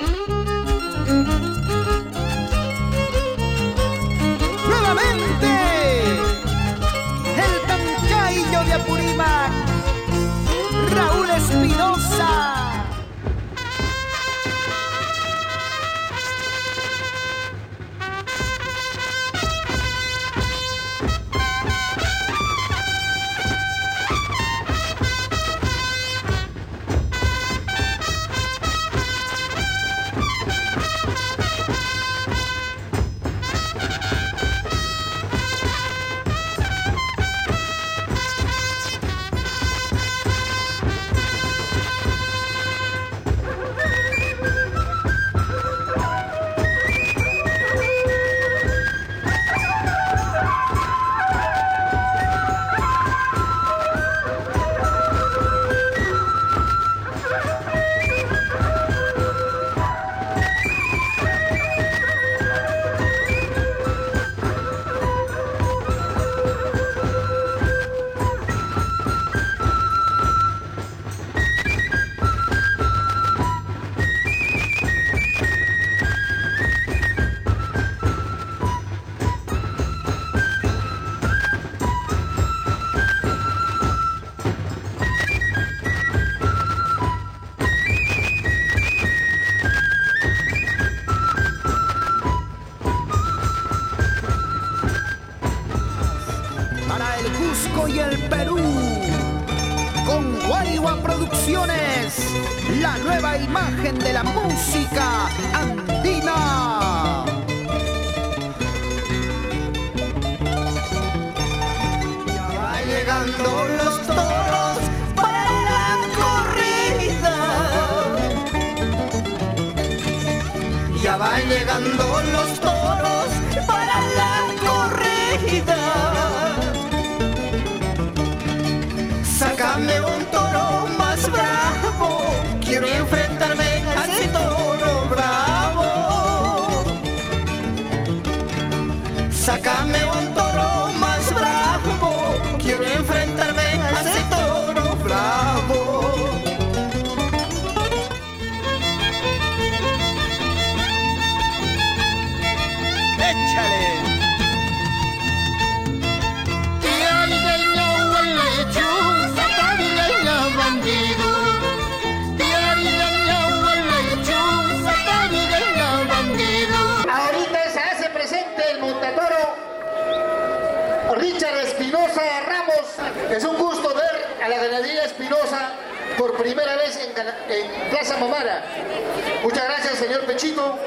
Mm-hmm. y el Perú. Con Guaigua Producciones, la nueva imagen de la música andina. Ya va llegando los toros para la corrida. Ya van llegando los toros. Espinosa Ramos. Es un gusto ver a la ganadería Espinosa por primera vez en, Plaza Mamara. Muchas gracias, señor Pechito.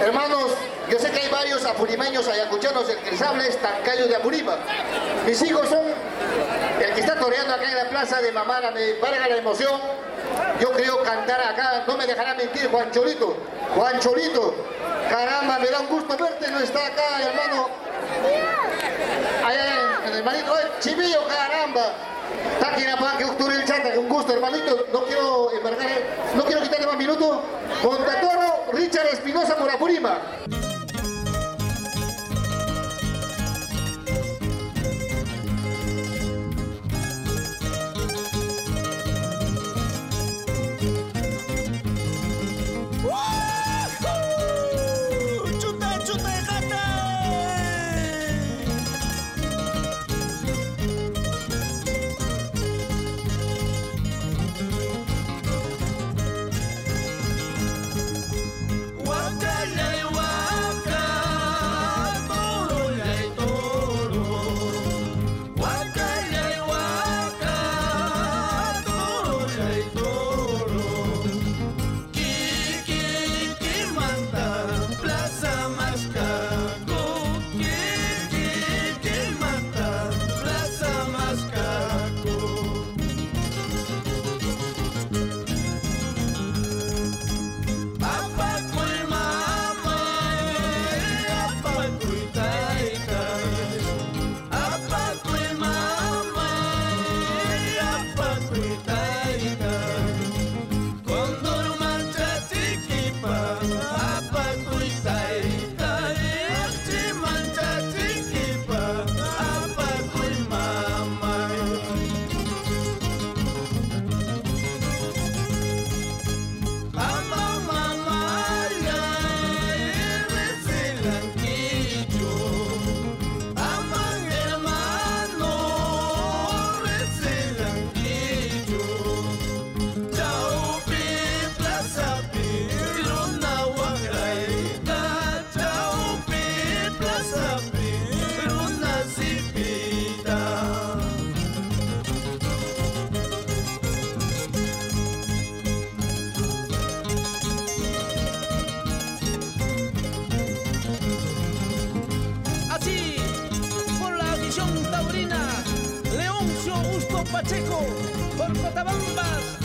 Hermanos, yo sé que hay varios apurimeños, ayacuchanos, encrisables, tancayos de Apurimac. Mis hijos son el que está toreando acá en la Plaza de Mamara. Me valga la emoción. Yo creo cantar acá, no me dejará mentir, Juan Cholito. Juan Cholito, caramba, me da un gusto verte, no está acá, hermano marcas, hermanito. Chivillo, caramba. Táquina, que Ucturil Chata, un gusto, hermanito. No quiero embargar, eh, no quiero quitarle más minutos. Contatoro, Richard Espinosa, Murapurima. División Taurina, Leoncio Augusto Pacheco, por Cotabambas,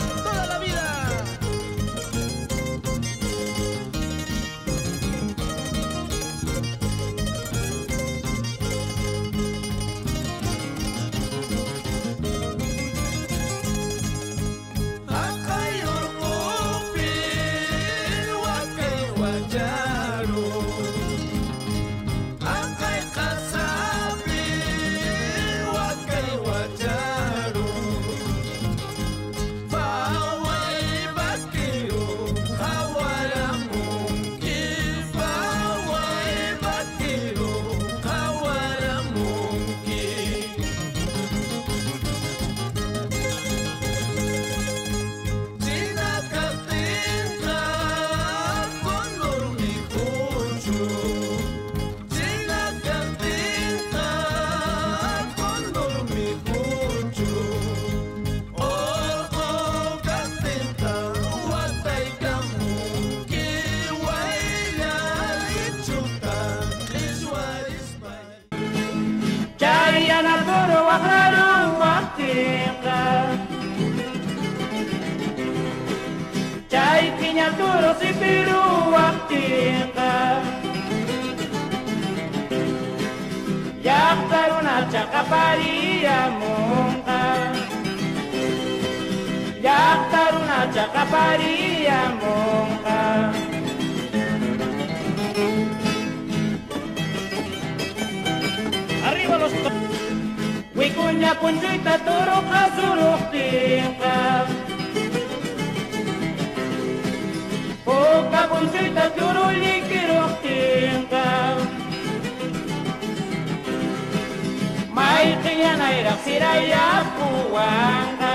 vivienda. Chaiquiña, duros y pirúa, tienda. Yaqtar una chacaparía monja. Yaqtar una chacaparía monja. ña punchita toro azurutinga. Poca punchita toro liquirutinga. Maitinga naira sirayapuanga.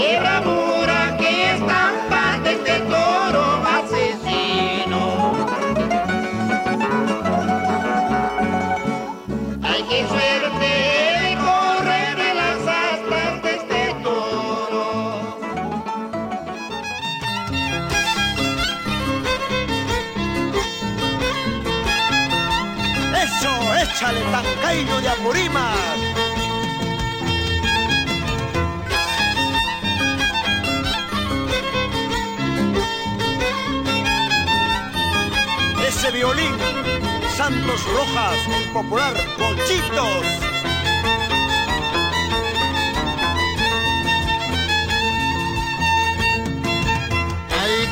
quebradura que estampa desde el toro asesino. Hay que suerte correr en las astas de este toro. Eso, échale tancaillo de Apurimac. ese violín. Santos Rojas, el popular Bochitos. Ay,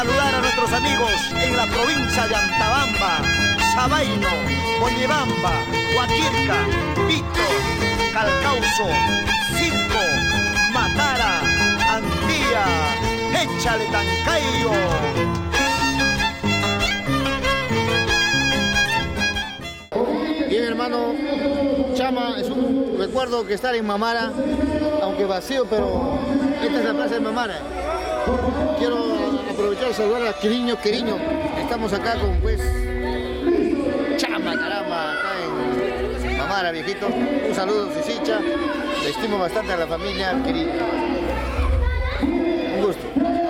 Saludar a nuestros amigos en la provincia de Antabamba, Sabaino, Boñebamba, Huaquirca, Pito, Calcauso, Cinco, Matara, Antía, Échale Tancayo. Bien, hermano Chama, es un recuerdo que estar en Mamara, aunque vacío, pero esta es la plaza de Mamara. Quiero aprovechar y saludar a Quiriño, Quiriño. Estamos acá con pues Chama, caramba, acá en Mamara, viejito. Un saludo, Sisicha. Le estimo bastante a la familia Quiriño. Un gusto.